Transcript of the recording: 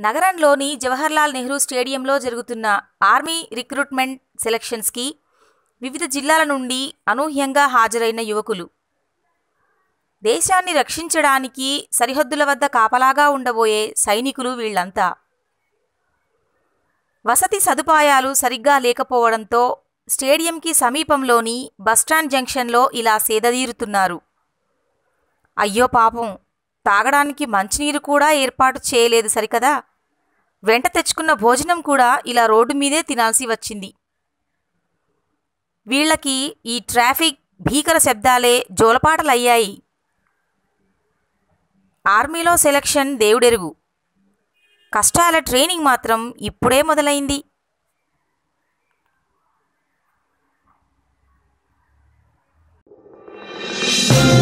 నగరంలోని జవహర్లాల్ నెహ్రూ స్టేడియంలో జరుగుతున్న ఆర్మీ రిక్రూట్మెంట్ సెలక్షన్స్కి వివిధ జిల్లాల నుండి అనూహ్యంగా హాజరైన యువకులు. దేశాన్ని రక్షించడానికి సరిహద్దుల వద్ద కాపలాగా ఉండబోయే సైనికులు వీళ్ళంతా. వసతి సదుపాయాలు సరిగ్గా లేకపోవడంతో స్టేడియంకి సమీపంలోని బస్టాండ్ జంక్షన్లో ఇలా సేదదీరుతున్నారు. అయ్యో పాపం తాగడానికి మంచినీరు కూడా ఏర్పాటు చేయలేదు సరికదా? వెంట తెచ్చుకున్న భోజనం కూడా ఇలా రోడ్డు మీదే తినాల్సి వచ్చింది. వీళ్ళకి ఈ ట్రాఫిక్ భీకర శబ్దాలే జోలపాటలయ్యాయి. ఆర్మీలో సెలక్షన్ దేవుడెరుగు. కష్టాల ట్రైనింగ్ మాత్రం ఇప్పుడే మొదలైంది. thank you